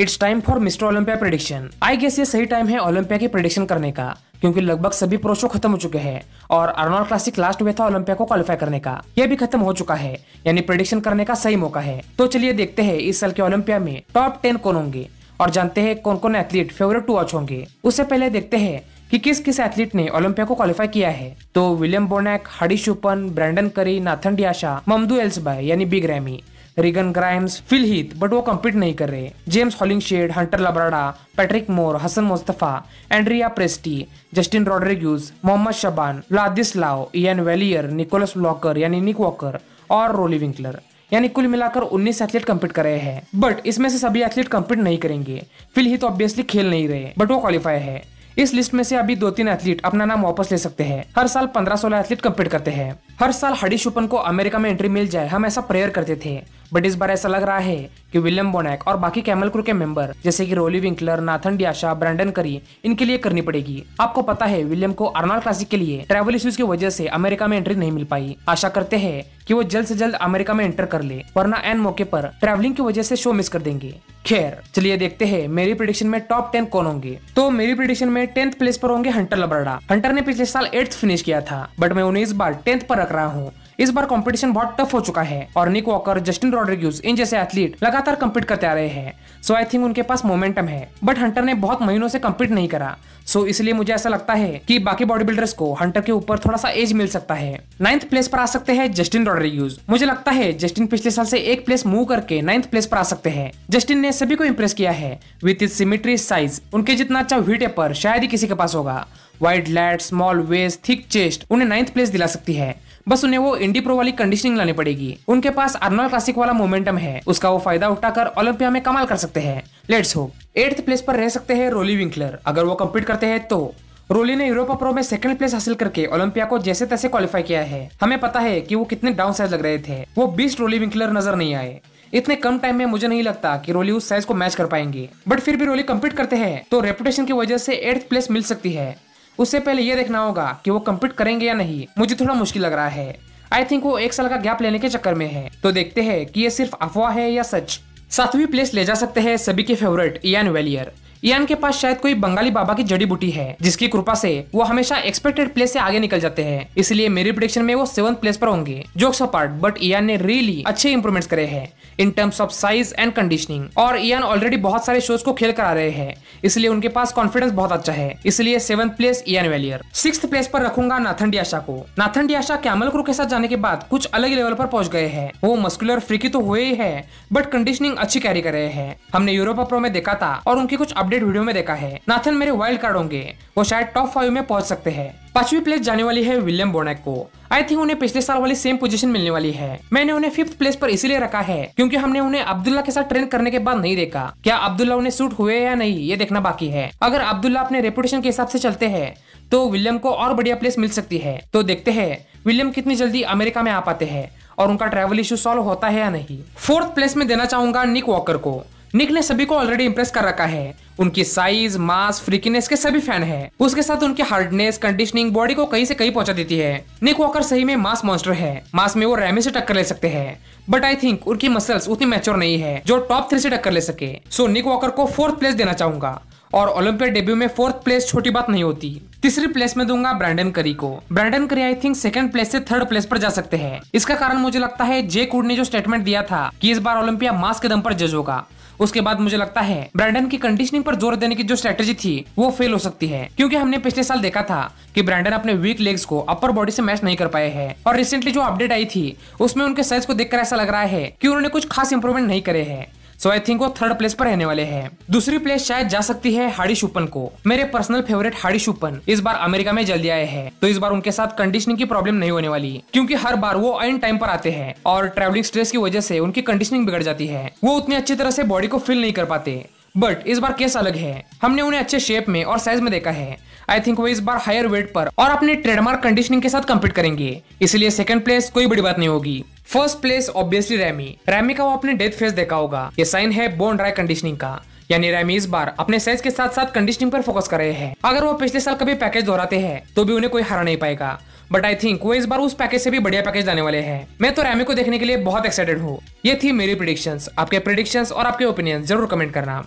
It's time for mister Olympia prediction I guess ये सही time है ओलंपिया की प्रिडिक्शन करने का, क्योंकि लगभग सभी प्रो शो खत्म हो चुके हैं और अर्नोल्ड क्लासिक लास्ट हुए था ओलंपिया को क्वालिफाई करने का। यह भी खत्म हो चुका है, यानी प्रिडिक्शन करने का सही मौका है। तो चलिए देखते हैं इस साल के ओलंपिया में टॉप टेन कौन होंगे और जानते हैं कौन कौन एथलीट फेवरेट टू वॉच होंगे। उससे पहले देखते हैं कि किस किस एथलीट ने ओलंपिया को क्वालिफाई किया है। तो William Bonac Hadi Choopan Brandon Curry Nathan De Asha Mamdouh Elssbiay यानी Big Ramy Regan Grimes Phil Heath but वो कम्पीट नहीं कर रहे। James Hollingshead Hunter Labrada Patrick Moore Hassan Mostafa Andrea Presti Justin Rodriguez Mohamed Shaaban लादिस लाओ Iain वेलियर Nicholas walker यानी निक walker और रोली Winkler यानी कुल मिलाकर 19 एथलीट कम्पीट कर रहे हैं। बट इसमें से सभी एथलीट कम्पीट नहीं करेंगे। फिल ही तो ऑब्वियसली खेल नहीं रहे बट वो क्वालिफाई है। इस लिस्ट में से अभी दो तीन एथलीट अपना नाम वापस ले सकते हैं। हर साल पंद्रह सोलह एथलीट कम्पीट करते हैं। हर साल हडी शुपन को अमेरिका में एंट्री मिल जाए, हम ऐसा प्रेयर करते थे। बट इस बार ऐसा लग रहा है कि विलियम बोनैक और बाकी कैमल क्रू के मेंबर जैसे कि Roelly Winklaar Nathan De Asha Brandon Curry इनके लिए करनी पड़ेगी। आपको पता है विलियम को अर्नॉल्ड क्लासिक के लिए ट्रैवल इश्यूज़ की वजह से अमेरिका में एंट्री नहीं मिल पाई। आशा करते हैं कि वो जल्द से जल्द अमेरिका में एंटर कर ले, वरना एन मौके पर ट्रैवलिंग की वजह से शो मिस कर देंगे। खैर, चलिए देखते हैं, मेरी प्रिडिक्शन में टॉप टेन कौन होंगे? तो मेरी प्रिडिक्शन में टेंथ प्लेस पर होंगे हंटर लबरडा हंटर ने पिछले साल एट्थ फिनिश किया था बट मैं उन्हें इस बार टेंथ पर रख रहा हूँ। इस बार कंपटीशन बहुत टफ हो चुका है और निक वॉकर जस्टिन रॉड्रिग्यूज इन जैसे एथलीट लगातार कम्पीट करते आ रहे हैं। सो आई थिंक उनके पास मोमेंटम है। बट हंटर ने बहुत महीनों से कम्पीट नहीं करा। सो इसलिए मुझे ऐसा लगता है कि बाकी बॉडी बिल्डर्स को हंटर के ऊपर थोड़ा सा एज मिल सकता है। नाइन्थ प्लेस पर आ सकते हैं जस्टिन रॉड्रिग्यूज मुझे लगता है जस्टिन पिछले साल से एक प्लेस मूव करके नाइन्थ प्लेस पर आ सकते हैं। जस्टिन ने सभी को इम्प्रेस किया है। विथ इज़ सिमिट्री साइज़ उनके जितना अच्छा व्हीट पर शायद ही किसी के पास होगा। Wide lat small waist thick chest उन्हें नाइन्थ प्लेस दिला सकती है। बस उन्हें वो इंडी प्रो वाली कंडीशनिंग लानी पड़ेगी। उनके पास अर्नल क्लासिक वाला मोमेंटम है। उसका वो फ़ायदा उठाकर ओलंपिया में कमाल कर सकते हैं। लेट्स होप एट्थ प्लेस पर रह सकते हैं रोली विंकलर अगर वो कम्पीट करते हैं तो। रोली ने यूरोपा प्रो में सेकंड प्लेस हासिल करके ओलंपिया को जैसे तैसे क्वालिफाई किया है। हमें पता है कि वो कितने डाउन साइज़ लग रहे थे। वो बीस रोली विंकलर नज़र नहीं आए। इतने कम टाइम में मुझे नहीं लगता कि रोली उस साइज़ को मैच कर पाएँगे। बट फिर भी रोली कम्पीट करते हैं तो रेपुटेशन की वजह से एट्थ प्लेस मिल सकती है। उससे पहले ये देखना होगा कि वो कम्पीट करेंगे या नहीं। मुझे थोड़ा मुश्किल लग रहा है। आई थिंक वो एक साल का गैप लेने के चक्कर में है। तो देखते हैं कि ये सिर्फ़ अफवाह है या सच? सातवीं प्लेस ले जा सकते हैं सभी के फेवरेट इयान वेलियर इयान के पास शायद कोई बंगाली बाबा की जड़ी बूटी है, जिसकी कृपा से वो हमेशा एक्सपेक्टेड प्लेस से आगे निकल जाते हैं। इसलिए मेरी प्रोडिक्शन में वो सेवन प्लेस पर होंगे। जोक्स अपार्ट बट इयान ने रियली अच्छे इंप्रूवमेंट्स करे हैं in terms of size and conditioning और इयान ऑलरेडी बहुत सारे शोज़ को खेल कर रहे हैं, इसलिए उनके पास कॉन्फिडेंस बहुत अच्छा है। इसलिए seven place Iain Valliere six place पर रखूँगा नाथन डियाशा को। नाथन डियाशा कैमल क्रू के साथ जाने के बाद कुछ अलग लेवल पर पहुँच गए हैं। वो मस्कुलर फ्रीकी तो हुए ही है बट कंडीशनिंग अच्छी कैरी कर रहे हैं। हमने यूरोपा प्रो में देखा था और उनकी कुछ अपडेट वीडियो में देखा है। नाथन मेरे वाइल्ड कार्ड होंगे। वो शायद टॉप फाइव में पहुँच सकते हैं। पांचवी प्लेस जाने वाली है विलियम बोनेक को। आई थिंक उन्हें पिछले साल वाली सेम पोजीशन मिलने वाली है। मैंने उन्हें फिफ्थ प्लेस पर इसीलिए रखा है, क्योंकि हमने उन्हें अब्दुल्ला के साथ ट्रेन करने के बाद नहीं देखा। क्या अब्दुल्ला उन्हें सूट हुए या नहीं, ये देखना बाकी है। अगर अब्दुल्ला अपने रेपुटेशन के हिसाब से चलते हैं तो विलियम को और बढ़िया प्लेस मिल सकती है। तो देखते हैं, विलियम कितनी जल्दी अमेरिका में आ पाते हैं, और उनका ट्रेवल इश्यू सॉल्व होता है या नहीं। फोर्थ प्लेस में देना चाहूँगा निक वॉकर को। निक ने सभी को ऑलरेडी इंप्रेस कर रखा है। उनकी साइज़ मास फ्रिकीनेस के सभी फ़ैन है। उसके साथ उनकी हार्डनेस कंडीशनिंग बॉडी को कहीं से कहीं पहुँचा देती है। निक वॉकर सही में मास मॉन्स्टर है। मास में वो रैमी से टक्कर ले सकते हैं। बट आई थिंक उनकी मसल्स उतनी मैच्योर नहीं है, जो टॉप थ्री से टक्कर ले सके। सो निक वॉकर को फोर्थ प्लेस देना चाहूँगा। और ओलंपिक डेब्यू में फोर्थ प्लेस छोटी बात नहीं होती। तीसरी प्लेस में दूँगा ब्रांडन करी को। Brandon Curry I think second place से थर्ड प्लेस पर जा सकते हैं। इसका कारण मुझे लगता है जे कुड ने जो स्टेटमेंट दिया था कि इस बार ओलंपिया मास के दम पर जज होगा। उसके बाद मुझे लगता है ब्रांडन की कंडीशनिंग पर ज़ोर देने की जो स्ट्रेटेजी थी, वो फेल हो सकती है। क्योंकि हमने पिछले साल देखा था कि ब्रांडन अपने वीक लेग्स को अपर बॉडी से मैच नहीं कर पाए हैं। और रिसेंटली जो अपडेट आई थी, उसमें उनके साइज़ को देखकर ऐसा लग रहा है कि उन्होंने कुछ खास इंप्रूवमेंट नहीं करे हैं। सो आई थिंक वो थर्ड प्लेस पर रहने वाले हैं। दूसरी प्लेस शायद जा सकती है हाड़ी शुपन को। मेरे पर्सनल फेवरेट हाड़ी शुपन इस बार अमेरिका में जल्दी आए हैं। तो इस बार उनके साथ कंडीशनिंग की प्रॉब्लम नहीं होने वाली, क्योंकि हर बार वो एंड टाइम पर आते हैं और ट्रेवलिंग स्ट्रेस की वजह से उनकी कंडीशनिंग बिगड़ जाती है। वो उतनी अच्छी तरह से बॉडी को फील नहीं कर पाते। बट इस बार केस अलग है। हमने उन्हें अच्छे शेप में और साइज़ में देखा है। आई थिंक वो इस बार हायर वेट पर और अपने ट्रेडमार्क कंडीशनिंग के साथ कम्पीट करेंगे। इसलिए सेकंड प्लेस कोई बड़ी बात नहीं होगी। First place obviously Ramy Ramy का वो अपने डेथ फेस देखा होगा। ये साइन है बोन ड्राई कंडीशनिंग का। यानी रैमी इस बार अपने साइज़ के साथ साथ कंडीशनिंग पर फोकस कर रहे हैं। अगर वो पिछले साल कभी पैकेज दोहराते हैं तो भी उन्हें कोई हरा नहीं पाएगा। बट आई थिंक वो इस बार उस पैकेज से भी बढ़िया पैकेज लाने वाले हैं। मैं तो रैमी को देखने के लिए बहुत एक्साइटेड हूँ। ये थी मेरी प्रिडिक्शंस आपके प्रिडिक्शंस और आपके ओपिनियन ज़रूर कमेंट करना।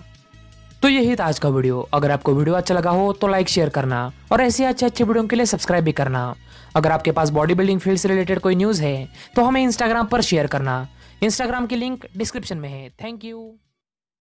तो यही था आज का वीडियो। अगर आपको वीडियो अच्छा लगा हो तो लाइक शेयर करना और ऐसे अच्छे अच्छे वीडियो के लिए सब्सक्राइब भी करना। अगर आपके पास बॉडी बिल्डिंग फ़ील्ड से रिलेटेड कोई न्यूज़ है तो हमें इंस्टाग्राम पर शेयर करना। इंस्टाग्राम की लिंक डिस्क्रिप्शन में है। Thank you